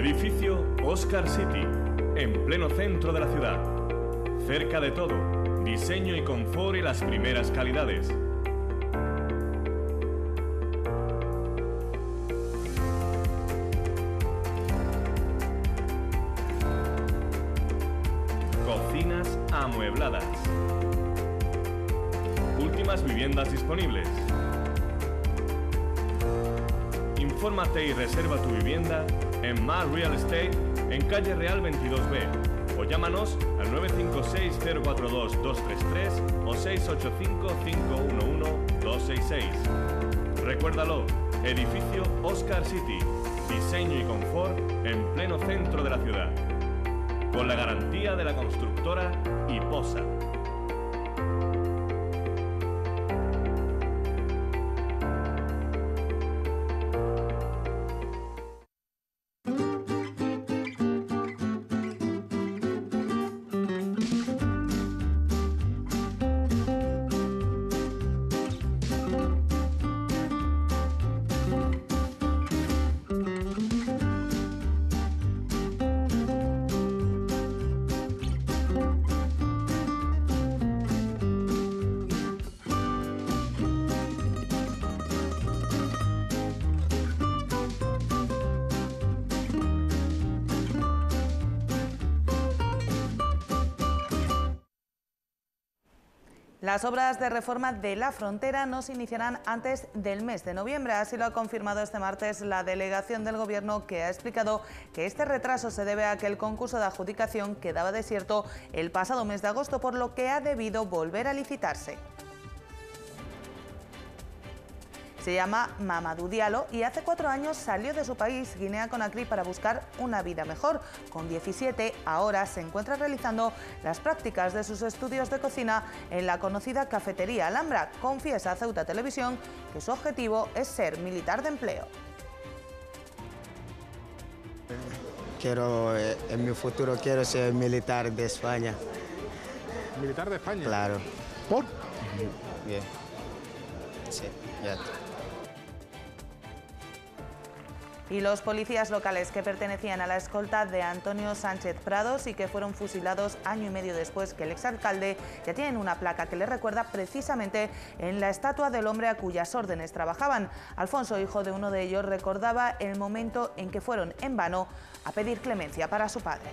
Edificio Oscar City, en pleno centro de la ciudad. Cerca de todo, diseño y confort y las primeras calidades. Cocinas amuebladas. Últimas viviendas disponibles. Infórmate y reserva tu vivienda en Mar Real Estate en calle Real 22B o llámanos al 956-042-233 o 685-511-266. Recuérdalo, edificio Oscar City, diseño y confort en pleno centro de la ciudad, con la garantía de la constructora Iposa. Las obras de reforma de la frontera no se iniciarán antes del mes de noviembre. Así lo ha confirmado este martes la delegación del Gobierno que ha explicado que este retraso se debe a que el concurso de adjudicación quedaba desierto el pasado mes de agosto, por lo que ha debido volver a licitarse. Se llama Mamadou Diallo y hace cuatro años salió de su país, Guinea-Conakry, para buscar una vida mejor. Con 17, ahora se encuentra realizando las prácticas de sus estudios de cocina en la conocida cafetería Alhambra. Confiesa a Ceuta Televisión que su objetivo es ser militar de empleo. Quiero, eh, en mi futuro quiero ser militar de España. ¿Militar de España? Claro. ¿Por? Bien. Sí, ya. Y los policías locales que pertenecían a la escolta de Antonio Sánchez Prados y que fueron fusilados año y medio después que el exalcalde ya tienen una placa que les recuerda precisamente en la estatua del hombre a cuyas órdenes trabajaban. Alfonso, hijo de uno de ellos, recordaba el momento en que fueron en vano a pedir clemencia para su padre.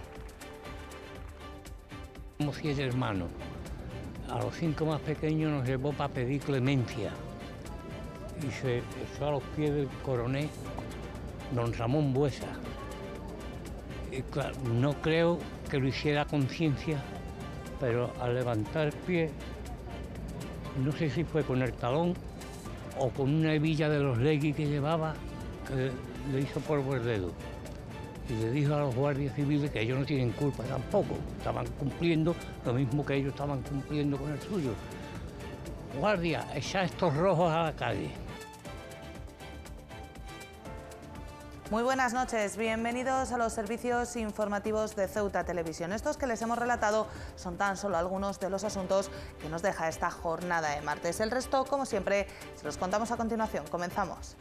Somos siete hermanos. A los cinco más pequeños nos llevó para pedir clemencia y se echó a los pies del coronel don Ramón Buesa. No creo que lo hiciera conciencia, pero al levantar el pie, no sé si fue con el talón o con una hebilla de los leggings que llevaba, que le hizo polvo el dedo. Y le dijo a los guardias civiles que ellos no tienen culpa tampoco, estaban cumpliendo lo mismo que ellos estaban cumpliendo con el suyo. Guardia, echa estos rojos a la calle. Muy buenas noches, bienvenidos a los servicios informativos de Ceuta Televisión. Estos que les hemos relatado son tan solo algunos de los asuntos que nos deja esta jornada de martes. El resto, como siempre, se los contamos a continuación. Comenzamos.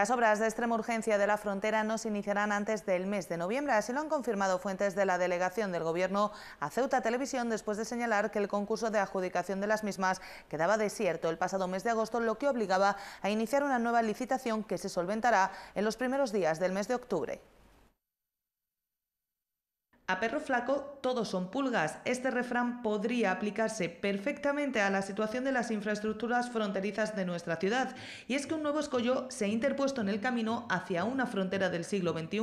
Las obras de extrema urgencia de la frontera no se iniciarán antes del mes de noviembre, así lo han confirmado fuentes de la delegación del Gobierno a Ceuta Televisión después de señalar que el concurso de adjudicación de las mismas quedaba desierto el pasado mes de agosto, lo que obligaba a iniciar una nueva licitación que se solventará en los primeros días del mes de octubre. A perro flaco todos son pulgas. Este refrán podría aplicarse perfectamente a la situación de las infraestructuras fronterizas de nuestra ciudad. Y es que un nuevo escollo se ha interpuesto en el camino hacia una frontera del siglo XXI,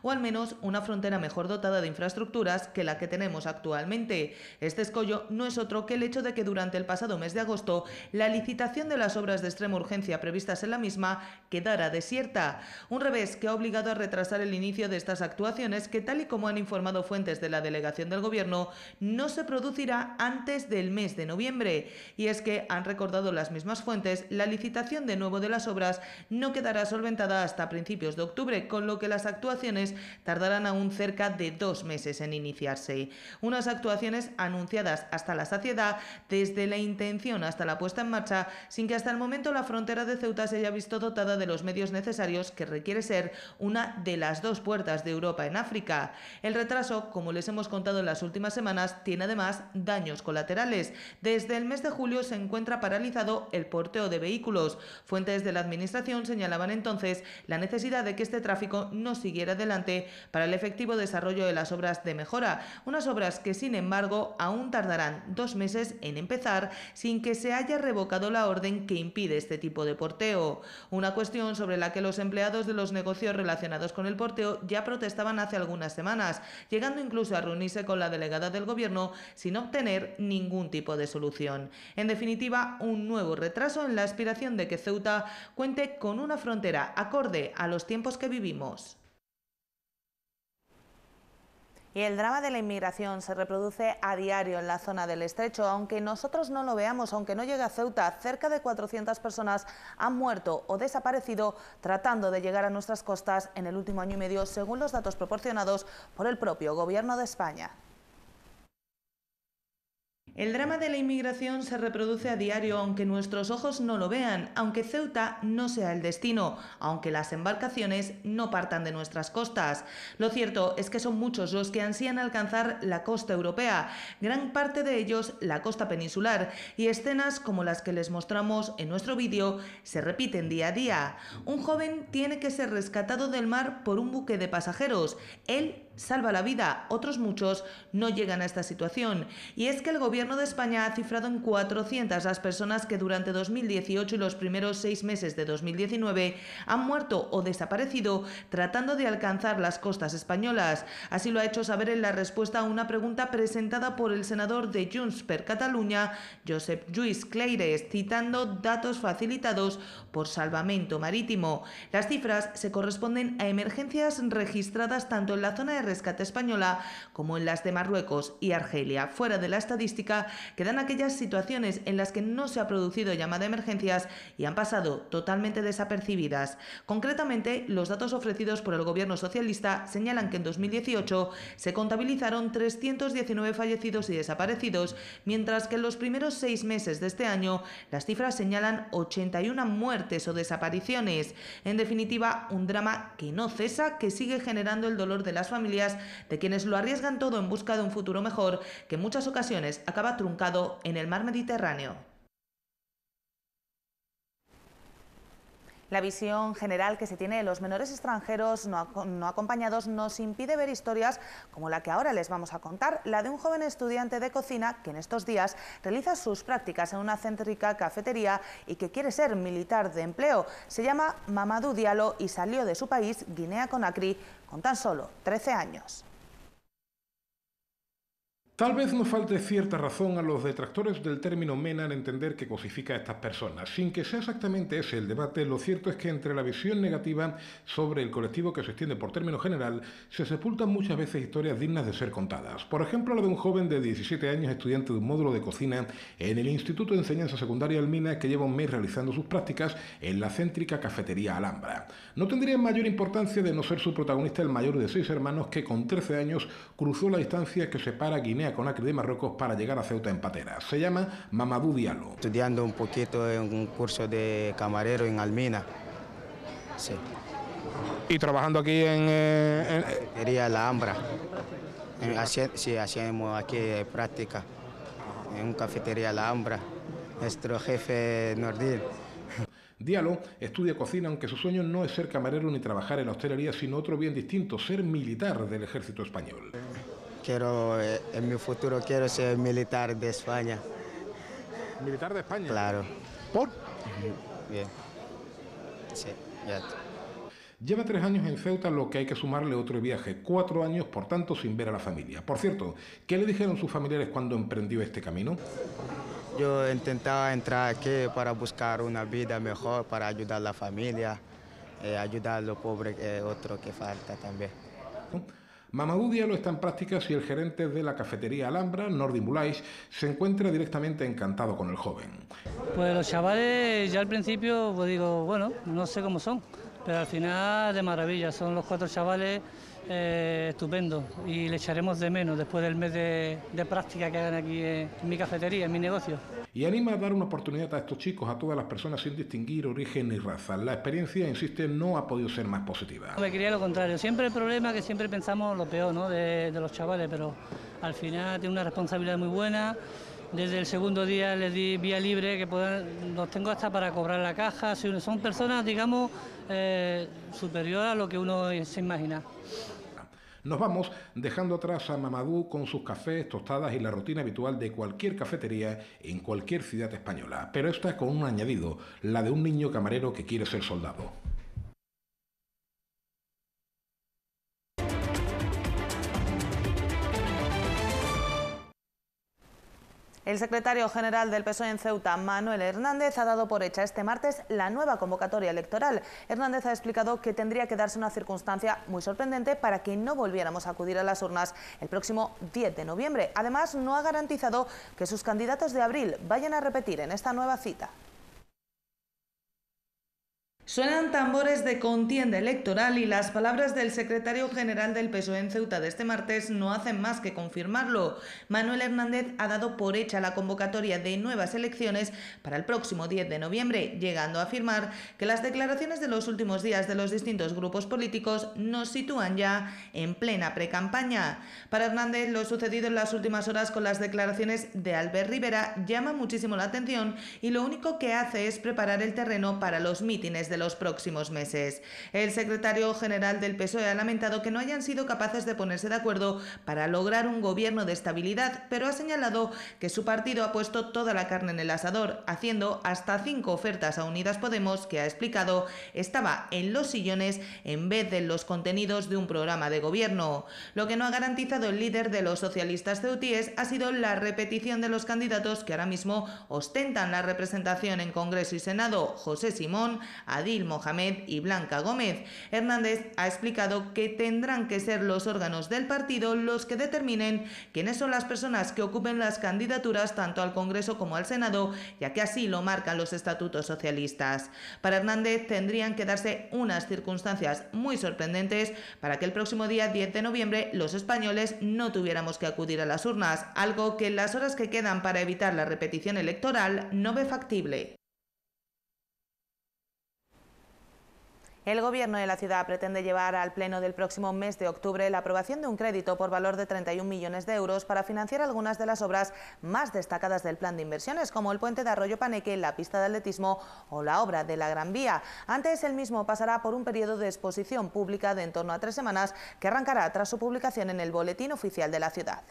o al menos una frontera mejor dotada de infraestructuras que la que tenemos actualmente. Este escollo no es otro que el hecho de que durante el pasado mes de agosto la licitación de las obras de extrema urgencia previstas en la misma quedara desierta. Un revés que ha obligado a retrasar el inicio de estas actuaciones que tal y como han informado fuentes de la delegación del Gobierno, no se producirá antes del mes de noviembre. Y es que, han recordado las mismas fuentes, la licitación de nuevo de las obras no quedará solventada hasta principios de octubre, con lo que las actuaciones tardarán aún cerca de dos meses en iniciarse. Unas actuaciones anunciadas hasta la saciedad, desde la intención hasta la puesta en marcha, sin que hasta el momento la frontera de Ceuta se haya visto dotada de los medios necesarios que requiere ser una de las dos puertas de Europa en África. El retraso, como les hemos contado en las últimas semanas, tiene además daños colaterales. Desde el mes de julio se encuentra paralizado el porteo de vehículos. Fuentes de la Administración señalaban entonces la necesidad de que este tráfico no siguiera adelante para el efectivo desarrollo de las obras de mejora, unas obras que sin embargo aún tardarán dos meses en empezar sin que se haya revocado la orden que impide este tipo de porteo. Una cuestión sobre la que los empleados de los negocios relacionados con el porteo ya protestaban hace algunas semanas, incluso a reunirse con la delegada del Gobierno sin obtener ningún tipo de solución. En definitiva, un nuevo retraso en la aspiración de que Ceuta cuente con una frontera acorde a los tiempos que vivimos. Y el drama de la inmigración se reproduce a diario en la zona del estrecho. Aunque nosotros no lo veamos, aunque no llegue a Ceuta, cerca de 400 personas han muerto o desaparecido tratando de llegar a nuestras costas en el último año y medio, según los datos proporcionados por el propio Gobierno de España. El drama de la inmigración se reproduce a diario aunque nuestros ojos no lo vean, aunque Ceuta no sea el destino, aunque las embarcaciones no partan de nuestras costas. Lo cierto es que son muchos los que ansían alcanzar la costa europea, gran parte de ellos la costa peninsular, y escenas como las que les mostramos en nuestro vídeo se repiten día a día. Un joven tiene que ser rescatado del mar por un buque de pasajeros. Él salva la vida, otros muchos no llegan a esta situación. Y es que el Gobierno de España ha cifrado en 400 las personas que durante 2018 y los primeros seis meses de 2019 han muerto o desaparecido tratando de alcanzar las costas españolas. Así lo ha hecho saber en la respuesta a una pregunta presentada por el senador de Junts per Catalunya, Josep Lluís Cleires, citando datos facilitados por Salvamento Marítimo. Las cifras se corresponden a emergencias registradas tanto en la zona de rescate española como en las de Marruecos y Argelia. Fuera de la estadística quedan aquellas situaciones en las que no se ha producido llamada de emergencias y han pasado totalmente desapercibidas. Concretamente, los datos ofrecidos por el gobierno socialista señalan que en 2018 se contabilizaron 319 fallecidos y desaparecidos, mientras que en los primeros seis meses de este año las cifras señalan 81 muertes o desapariciones. En definitiva, un drama que no cesa, que sigue generando el dolor de las familias de quienes lo arriesgan todo en busca de un futuro mejor que en muchas ocasiones acaba truncado en el mar Mediterráneo. La visión general que se tiene de los menores extranjeros no, acompañados nos impide ver historias como la que ahora les vamos a contar, la de un joven estudiante de cocina que en estos días realiza sus prácticas en una céntrica cafetería y que quiere ser militar de empleo. Se llama Mamadou Diallo y salió de su país, Guinea Conakry, con tan solo 13 años. Tal vez nos falte cierta razón a los detractores del término MENA en entender qué cosifica a estas personas. Sin que sea exactamente ese el debate, lo cierto es que entre la visión negativa sobre el colectivo que se extiende por término general, se sepultan muchas veces historias dignas de ser contadas. Por ejemplo, la de un joven de 17 años, estudiante de un módulo de cocina en el Instituto de Enseñanza Secundaria Almina, que lleva un mes realizando sus prácticas en la céntrica cafetería Alhambra. No tendría mayor importancia de no ser su protagonista el mayor de seis hermanos que con 13 años cruzó la distancia que separa Guinea Conakry de Marruecos para llegar a Ceuta en patera. Se llama Mamadou Diallo. Estudiando un poquito en un curso de camarero en Almina. Sí. ¿Y trabajando aquí en...? Eh, Cafetería La Ambra. sí, hacemos aquí práctica en una cafetería La Ambra. Nuestro jefe Nordil. Diallo estudia cocina, aunque su sueño no es ser camarero ni trabajar en la hostelería, sino otro bien distinto, ser militar del ejército español. Quiero, eh, en mi futuro quiero ser militar de España. ¿Militar de España? Claro. ¿Por? Bien. Sí, ya. Lleva tres años en Ceuta, lo que hay que sumarle otro viaje. Cuatro años, por tanto, sin ver a la familia. Por cierto, ¿qué le dijeron sus familiares cuando emprendió este camino? Yo intentaba entrar aquí para buscar una vida mejor, para ayudar a la familia, eh, ayudar a los pobres, eh, otro que falta también. Mamadou Diallo está en práctica si el gerente de la cafetería Alhambra, Nordi Mulais, se encuentra directamente encantado con el joven. Pues los chavales ya al principio pues digo, bueno, no sé cómo son, pero al final de maravilla, son los cuatro chavales eh, estupendo y le echaremos de menos después del mes de, práctica que hagan aquí en, mi cafetería, en mi negocio. Y anima a dar una oportunidad a estos chicos, a todas las personas sin distinguir origen ni raza. La experiencia, insiste, no ha podido ser más positiva. Me quería lo contrario. Siempre el problema es que siempre pensamos lo peor ¿no? de, los chavales, pero al final tiene una responsabilidad muy buena. Desde el segundo día les di vía libre, que puedan, los tengo hasta para cobrar la caja. Son personas, digamos, eh, superiores a lo que uno se imagina. Nos vamos dejando atrás a Mamadou con sus cafés, tostadas y la rutina habitual de cualquier cafetería en cualquier ciudad española. Pero esta con un añadido, la de un niño camarero que quiere ser soldado. El secretario general del PSOE en Ceuta, Manuel Hernández, ha dado por hecha este martes la nueva convocatoria electoral. Hernández ha explicado que tendría que darse una circunstancia muy sorprendente para que no volviéramos a acudir a las urnas el próximo 10 de noviembre. Además, no ha garantizado que sus candidatos de abril vayan a repetir en esta nueva cita. Suenan tambores de contienda electoral y las palabras del secretario general del PSOE en Ceuta de este martes no hacen más que confirmarlo. Manuel Hernández ha dado por hecha la convocatoria de nuevas elecciones para el próximo 10 de noviembre, llegando a afirmar que las declaraciones de los últimos días de los distintos grupos políticos nos sitúan ya en plena precampaña. Para Hernández, lo sucedido en las últimas horas con las declaraciones de Albert Rivera llama muchísimo la atención y lo único que hace es preparar el terreno para los mítines de los próximos meses. El secretario general del PSOE ha lamentado que no hayan sido capaces de ponerse de acuerdo para lograr un gobierno de estabilidad, pero ha señalado que su partido ha puesto toda la carne en el asador, haciendo hasta cinco ofertas a Unidas Podemos que ha explicado estaba en los sillones en vez de en los contenidos de un programa de gobierno. Lo que no ha garantizado el líder de los socialistas ceutíes ha sido la repetición de los candidatos que ahora mismo ostentan la representación en Congreso y Senado, José Simón, Adil Mohamed y Blanca Gómez. Hernández ha explicado que tendrán que ser los órganos del partido los que determinen quiénes son las personas que ocupen las candidaturas tanto al Congreso como al Senado, ya que así lo marcan los estatutos socialistas. Para Hernández tendrían que darse unas circunstancias muy sorprendentes para que el próximo día 10 de noviembre los españoles no tuviéramos que acudir a las urnas, algo que en las horas que quedan para evitar la repetición electoral no ve factible. El Gobierno de la ciudad pretende llevar al Pleno del próximo mes de octubre la aprobación de un crédito por valor de 31 millones de euros para financiar algunas de las obras más destacadas del plan de inversiones, como el puente de Arroyo Paneque, la pista de atletismo o la obra de la Gran Vía. Antes, el mismo pasará por un periodo de exposición pública de en torno a tres semanas que arrancará tras su publicación en el Boletín Oficial de la Ciudad.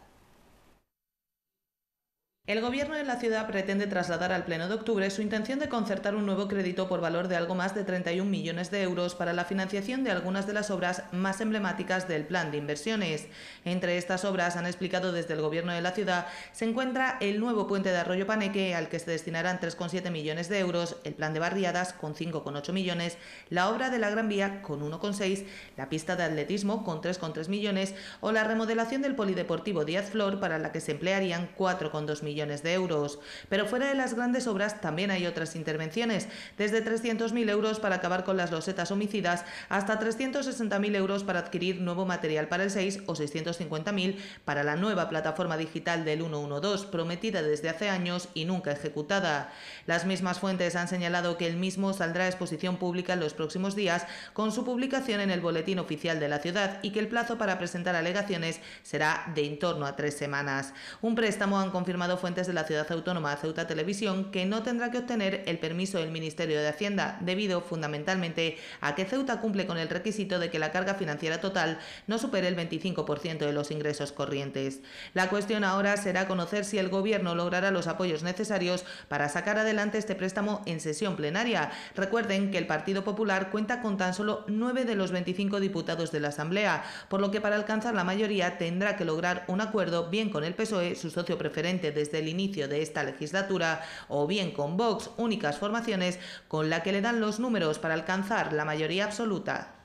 El Gobierno de la ciudad pretende trasladar al Pleno de octubre su intención de concertar un nuevo crédito por valor de algo más de 31 millones de euros para la financiación de algunas de las obras más emblemáticas del plan de inversiones. Entre estas obras, han explicado desde el Gobierno de la ciudad, se encuentra el nuevo puente de Arroyo Paneque, al que se destinarán 3,7 millones de euros, el plan de barriadas con 5,8 millones, la obra de la Gran Vía con 1,6, la pista de atletismo con 3,3 millones o la remodelación del Polideportivo Díaz Flor para la que se emplearían 4,2 millones millones de euros. Pero fuera de las grandes obras también hay otras intervenciones, desde 300.000 euros para acabar con las losetas homicidas hasta 360.000 euros para adquirir nuevo material para el 6 o 650.000 para la nueva plataforma digital del 112 prometida desde hace años y nunca ejecutada. Las mismas fuentes han señalado que el mismo saldrá a exposición pública en los próximos días con su publicación en el Boletín Oficial de la Ciudad y que el plazo para presentar alegaciones será de en torno a tres semanas. Un préstamo han confirmado fuentes de la ciudad autónoma Ceuta Televisión que no tendrá que obtener el permiso del Ministerio de Hacienda, debido fundamentalmente a que Ceuta cumple con el requisito de que la carga financiera total no supere el 25% de los ingresos corrientes. La cuestión ahora será conocer si el Gobierno logrará los apoyos necesarios para sacar adelante este préstamo en sesión plenaria. Recuerden que el Partido Popular cuenta con tan solo 9 de los 25 diputados de la Asamblea, por lo que para alcanzar la mayoría tendrá que lograr un acuerdo bien con el PSOE, su socio preferente desde el inicio de esta legislatura, o bien con Vox, únicas formaciones con la que le dan los números para alcanzar la mayoría absoluta.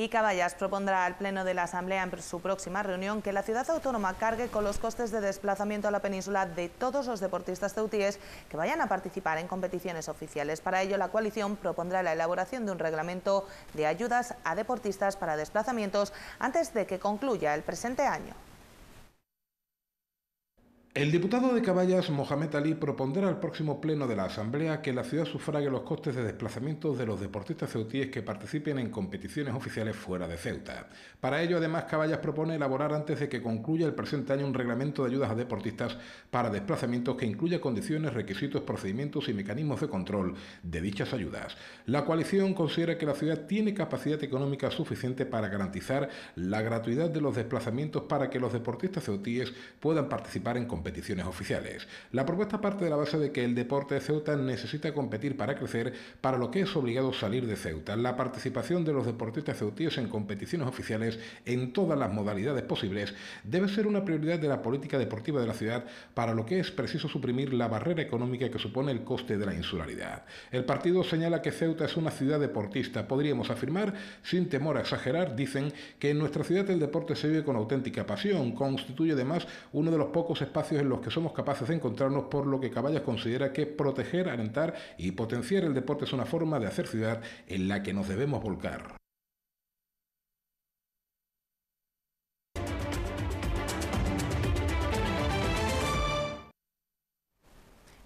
Y Caballas propondrá al Pleno de la Asamblea en su próxima reunión que la ciudad autónoma cargue con los costes de desplazamiento a la península de todos los deportistas ceutíes que vayan a participar en competiciones oficiales. Para ello, la coalición propondrá la elaboración de un reglamento de ayudas a deportistas para desplazamientos antes de que concluya el presente año. El diputado de Caballas, Mohamed Ali, propondrá al próximo pleno de la Asamblea que la ciudad sufrague los costes de desplazamiento de los deportistas ceutíes que participen en competiciones oficiales fuera de Ceuta. Para ello, además, Caballas propone elaborar antes de que concluya el presente año un reglamento de ayudas a deportistas para desplazamientos que incluya condiciones, requisitos, procedimientos y mecanismos de control de dichas ayudas. La coalición considera que la ciudad tiene capacidad económica suficiente para garantizar la gratuidad de los desplazamientos para que los deportistas ceutíes puedan participar en competiciones competiciones oficiales. La propuesta parte de la base de que el deporte de Ceuta necesita competir para crecer, para lo que es obligado salir de Ceuta. La participación de los deportistas ceutíes en competiciones oficiales en todas las modalidades posibles debe ser una prioridad de la política deportiva de la ciudad, para lo que es preciso suprimir la barrera económica que supone el coste de la insularidad. El partido señala que Ceuta es una ciudad deportista. Podríamos afirmar, sin temor a exagerar, dicen que en nuestra ciudad el deporte se vive con auténtica pasión. Constituye además uno de los pocos espacios en los que somos capaces de encontrarnos, por lo que Caballas considera que proteger, alentar y potenciar el deporte es una forma de hacer ciudad en la que nos debemos volcar.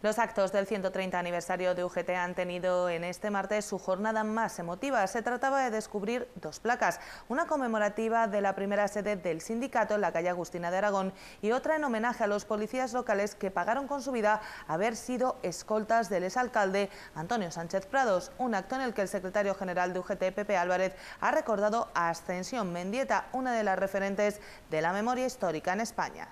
Los actos del 130 aniversario de UGT han tenido en este martes su jornada más emotiva. Se trataba de descubrir dos placas, una conmemorativa de la primera sede del sindicato en la calle Agustina de Aragón y otra en homenaje a los policías locales que pagaron con su vida haber sido escoltas del exalcalde Antonio Sánchez Prados, un acto en el que el secretario general de UGT, Pepe Álvarez, ha recordado a Ascensión Mendieta, una de las referentes de la memoria histórica en España.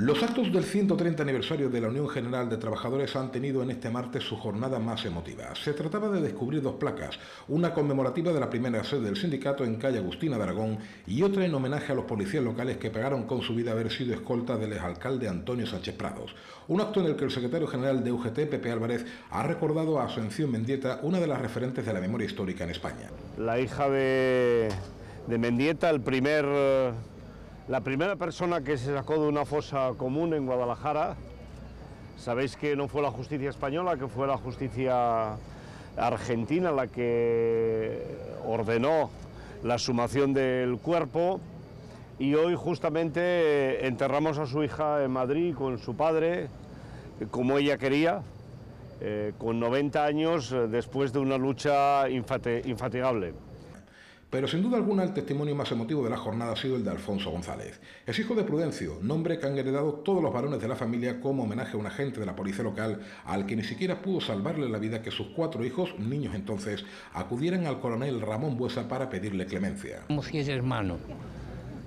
Los actos del 130 aniversario de la Unión General de Trabajadores han tenido en este martes su jornada más emotiva. Se trataba de descubrir dos placas, una conmemorativa de la primera sede del sindicato en calle Agustina de Aragón y otra en homenaje a los policías locales que pagaron con su vida haber sido escolta del exalcalde Antonio Sánchez Prados. Un acto en el que el secretario general de UGT, Pepe Álvarez, ha recordado a Asunción Mendieta, una de las referentes de la memoria histórica en España. La hija de, de Mendieta, el primer la primera persona que se sacó de una fosa común en Guadalajara, sabéis que no fue la justicia española, que fue la justicia argentina la que ordenó la sumación del cuerpo y hoy justamente enterramos a su hija en Madrid con su padre, como ella quería, eh, con 90 años después de una lucha infatigable. Pero sin duda alguna el testimonio más emotivo de la jornada ha sido el de Alfonso González. Es hijo de Prudencio, nombre que han heredado todos los varones de la familia como homenaje a un agente de la policía local al que ni siquiera pudo salvarle la vida que sus cuatro hijos, niños entonces, acudieran al coronel Ramón Buesa para pedirle clemencia. Como si es hermano.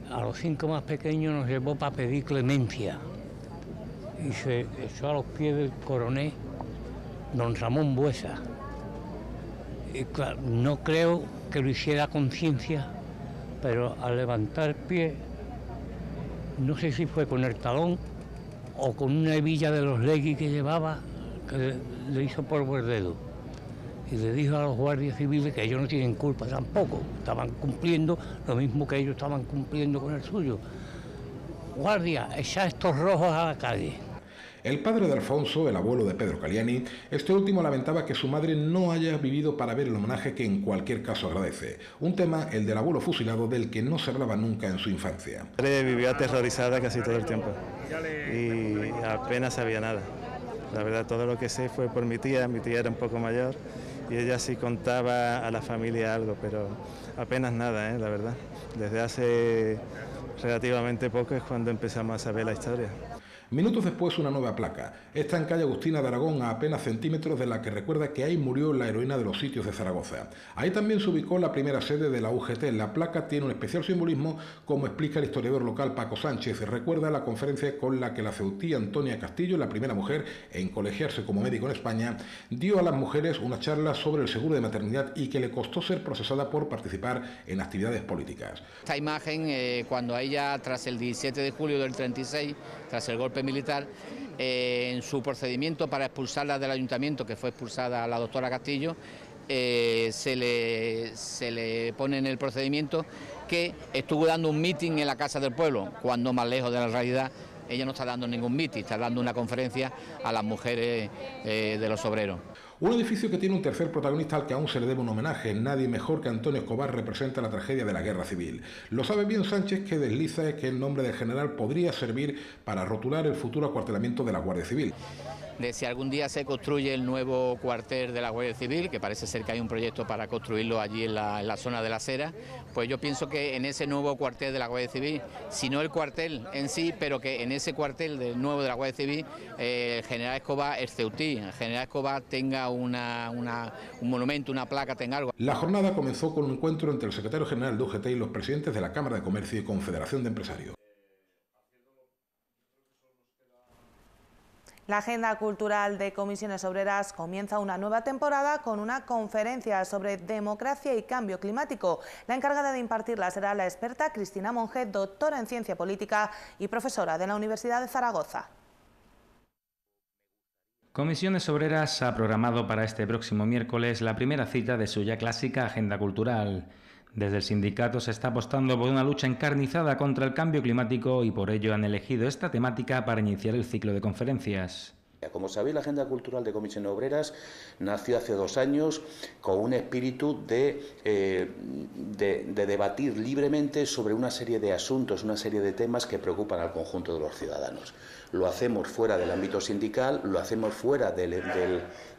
A los cinco más pequeños nos llevó para pedir clemencia y se echó a los pies del coronel don Ramón Buesa. No creo que lo hiciera conciencia, pero al levantar pie, no sé si fue con el talón o con una hebilla de los leggings que llevaba, que le hizo por el dedo. Y le dijo a los guardias civiles que ellos no tienen culpa tampoco, estaban cumpliendo lo mismo que ellos estaban cumpliendo con el suyo. Guardia, echa estos rojos a la calle. El padre de Alfonso, el abuelo de Pedro Caliani, este último lamentaba que su madre no haya vivido para ver el homenaje que en cualquier caso agradece. Un tema, el del abuelo fusilado, del que no se hablaba nunca en su infancia. Vivió aterrorizada casi todo el tiempo y apenas sabía nada. La verdad, todo lo que sé fue por mi tía, mi tía era un poco mayor y ella sí contaba a la familia algo, pero apenas nada, ¿eh? la verdad. Desde hace relativamente poco es cuando empezamos a saber la historia. Minutos después una nueva placa. Está en calle Agustina de Aragón a apenas centímetros de la que recuerda que ahí murió la heroína de los sitios de Zaragoza. Ahí también se ubicó la primera sede de la UGT. La placa tiene un especial simbolismo, como explica el historiador local Paco Sánchez. Recuerda la conferencia con la que la ceutía Antonia Castillo, la primera mujer en colegiarse como médico en España, dio a las mujeres una charla sobre el seguro de maternidad y que le costó ser procesada por participar en actividades políticas. Esta imagen, eh, cuando ella, tras el 17 de julio del 36, tras el golpe militar, eh, en su procedimiento para expulsarla del ayuntamiento, que fue expulsada la doctora Castillo, eh, se, le, se le pone en el procedimiento que estuvo dando un meeting en la Casa del Pueblo, cuando más lejos de la realidad ella no está dando ningún meeting, está dando una conferencia a las mujeres eh, de los obreros. Un edificio que tiene un tercer protagonista al que aún se le debe un homenaje. Nadie mejor que Antonio Escobar representa la tragedia de la guerra civil. Lo sabe bien Sánchez que desliza que el nombre del general podría servir para rotular el futuro acuartelamiento de la Guardia Civil si algún día se construye el nuevo cuartel de la Guardia Civil, que parece ser que hay un proyecto para construirlo allí en la, zona de la acera, pues yo pienso que en ese nuevo cuartel de la Guardia Civil, si no el cuartel en sí, pero que en ese cuartel del nuevo de la Guardia Civil, eh, el general Escobar, el Ceutí, el general Escobar tenga una, un monumento, una placa, tenga algo. La jornada comenzó con un encuentro entre el secretario general de UGT y los presidentes de la Cámara de Comercio y Confederación de Empresarios. La Agenda Cultural de Comisiones Obreras comienza una nueva temporada con una conferencia sobre democracia y cambio climático. La encargada de impartirla será la experta Cristina Monge, doctora en Ciencia Política y profesora de la Universidad de Zaragoza. Comisiones Obreras ha programado para este próximo miércoles la primera cita de su ya clásica Agenda Cultural. Desde el sindicato se está apostando por una lucha encarnizada contra el cambio climático y por ello han elegido esta temática para iniciar el ciclo de conferencias. Como sabéis, la Agenda Cultural de Comisiones Obreras nació hace dos años con un espíritu de, eh, de, debatir libremente sobre una serie de asuntos, una serie de temas que preocupan al conjunto de los ciudadanos. Lo hacemos fuera del ámbito sindical, lo hacemos fuera del,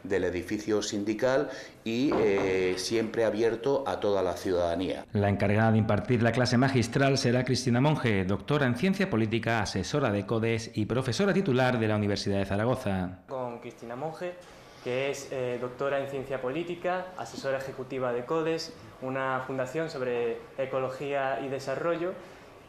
edificio sindical y eh, siempre abierto a toda la ciudadanía. La encargada de impartir la clase magistral será Cristina Monge, doctora en Ciencia Política, asesora de CODES y profesora titular de la Universidad de Zaragoza. Con Cristina Monge que es eh, doctora en ciencia política, asesora ejecutiva de CODES, una fundación sobre ecología y desarrollo,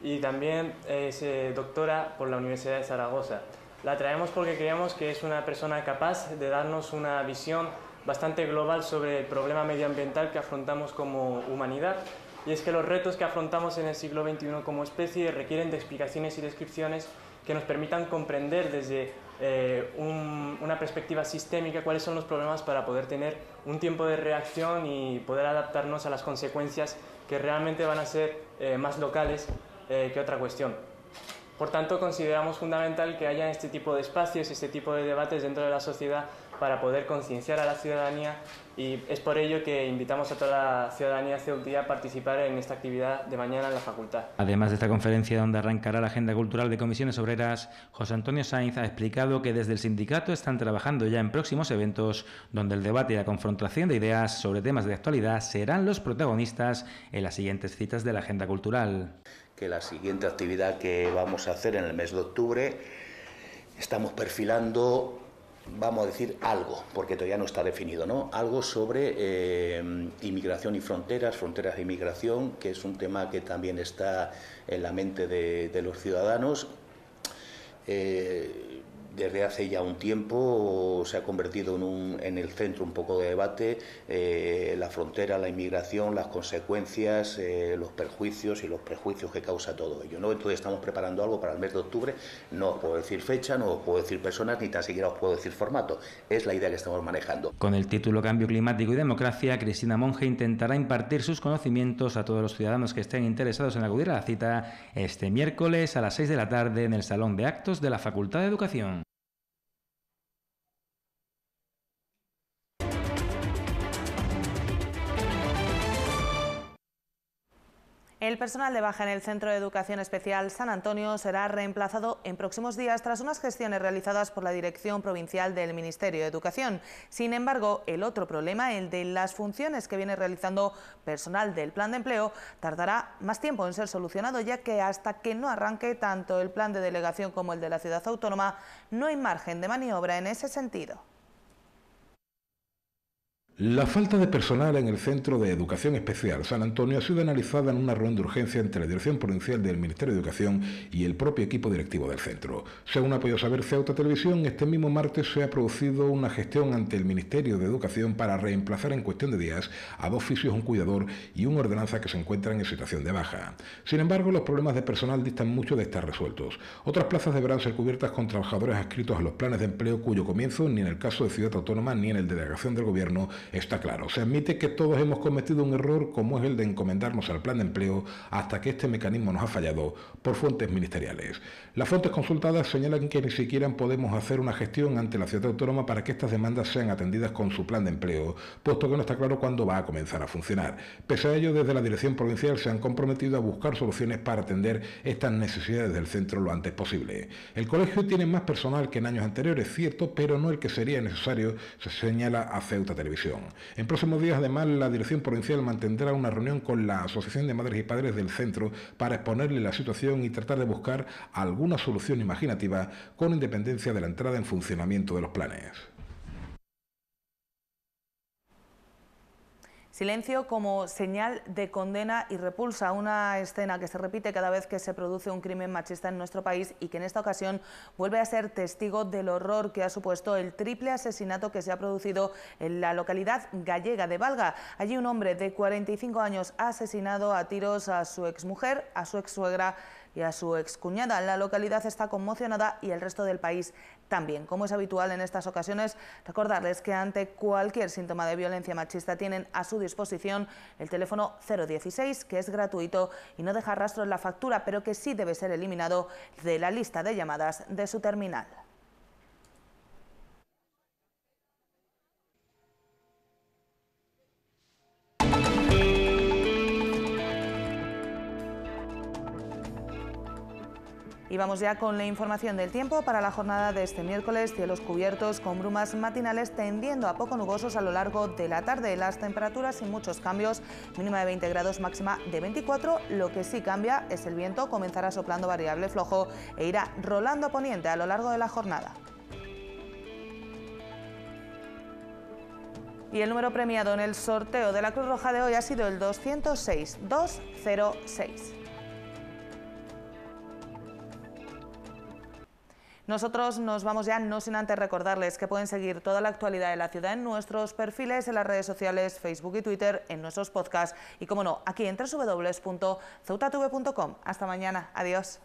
y también es eh, doctora por la Universidad de Zaragoza. La traemos porque creemos que es una persona capaz de darnos una visión bastante global sobre el problema medioambiental que afrontamos como humanidad. Y es que los retos que afrontamos en el siglo XXI como especie requieren de explicaciones y descripciones que nos permitan comprender desde eh, una perspectiva sistémica cuáles son los problemas para poder tener un tiempo de reacción y poder adaptarnos a las consecuencias que realmente van a ser eh, más locales eh, que otra cuestión. Por tanto, consideramos fundamental que haya este tipo de espacios, este tipo de debates dentro de la sociedad para poder concienciar a la ciudadanía y es por ello que invitamos a toda la ciudadanía día a participar en esta actividad de mañana en la facultad. Además de esta conferencia donde arrancará la agenda cultural de comisiones obreras, José Antonio Sainz ha explicado que desde el sindicato están trabajando ya en próximos eventos donde el debate y la confrontación de ideas sobre temas de actualidad serán los protagonistas en las siguientes citas de la agenda cultural que la siguiente actividad que vamos a hacer en el mes de octubre estamos perfilando, vamos a decir, algo, porque todavía no está definido, ¿no? Algo sobre eh, inmigración y fronteras, fronteras de inmigración, que es un tema que también está en la mente de, los ciudadanos. Eh, desde hace ya un tiempo se ha convertido en, un, en el centro un poco de debate eh, la frontera, la inmigración, las consecuencias, eh, los perjuicios y los prejuicios que causa todo ello. ¿no? Entonces estamos preparando algo para el mes de octubre, no os puedo decir fecha, no os puedo decir personas, ni tan siquiera os puedo decir formato. Es la idea que estamos manejando. Con el título Cambio Climático y Democracia, Cristina Monge intentará impartir sus conocimientos a todos los ciudadanos que estén interesados en acudir a la cita este miércoles a las 6 de la tarde en el Salón de Actos de la Facultad de Educación. El personal de baja en el Centro de Educación Especial San Antonio será reemplazado en próximos días tras unas gestiones realizadas por la Dirección Provincial del Ministerio de Educación. Sin embargo, el otro problema, el de las funciones que viene realizando personal del plan de empleo, tardará más tiempo en ser solucionado, ya que hasta que no arranque tanto el plan de delegación como el de la ciudad autónoma, no hay margen de maniobra en ese sentido. La falta de personal en el Centro de Educación Especial San Antonio ha sido analizada en una reunión de urgencia entre la Dirección Provincial del Ministerio de Educación y el propio equipo directivo del centro. Según ha podido saber Ceuta Televisión, este mismo martes se ha producido una gestión ante el Ministerio de Educación para reemplazar en cuestión de días a dos fisios, un cuidador y un ordenanza que se encuentran en situación de baja. Sin embargo, los problemas de personal distan mucho de estar resueltos. Otras plazas deberán ser cubiertas con trabajadores adscritos a los planes de empleo cuyo comienzo, ni en el caso de Ciudad Autónoma ni en el de Delegación del Gobierno, está claro. Se admite que todos hemos cometido un error como es el de encomendarnos al plan de empleo hasta que este mecanismo nos ha fallado por fuentes ministeriales. Las fuentes consultadas señalan que ni siquiera podemos hacer una gestión ante la ciudad autónoma para que estas demandas sean atendidas con su plan de empleo, puesto que no está claro cuándo va a comenzar a funcionar. Pese a ello, desde la Dirección Provincial se han comprometido a buscar soluciones para atender estas necesidades del centro lo antes posible. El colegio tiene más personal que en años anteriores, cierto, pero no el que sería necesario, se señala a Ceuta Televisión. En próximos días, además, la Dirección Provincial mantendrá una reunión con la Asociación de Madres y Padres del centro para exponerle la situación y tratar de buscar alguna solución imaginativa con independencia de la entrada en funcionamiento de los planes. Silencio como señal de condena y repulsa, una escena que se repite cada vez que se produce un crimen machista en nuestro país y que en esta ocasión vuelve a ser testigo del horror que ha supuesto el triple asesinato que se ha producido en la localidad gallega de Valga. Allí un hombre de 45 años ha asesinado a tiros a su exmujer, a su exsuegra y a su excuñada. La localidad está conmocionada y el resto del país también. Como es habitual en estas ocasiones, recordarles que ante cualquier síntoma de violencia machista tienen a su disposición el teléfono 016, que es gratuito y no deja rastro en la factura, pero que sí debe ser eliminado de la lista de llamadas de su terminal. Y vamos ya con la información del tiempo para la jornada de este miércoles. Cielos cubiertos con brumas matinales tendiendo a poco nubosos a lo largo de la tarde. Las temperaturas sin muchos cambios, mínima de 20 grados, máxima de 24. Lo que sí cambia es el viento, comenzará soplando variable flojo e irá rolando a poniente a lo largo de la jornada. Y el número premiado en el sorteo de la Cruz Roja de hoy ha sido el 206 206. Nosotros nos vamos ya, no sin antes recordarles que pueden seguir toda la actualidad de la ciudad en nuestros perfiles, en las redes sociales, Facebook y Twitter, en nuestros podcasts y, como no, aquí en www.ceutatv.com. Hasta mañana. Adiós.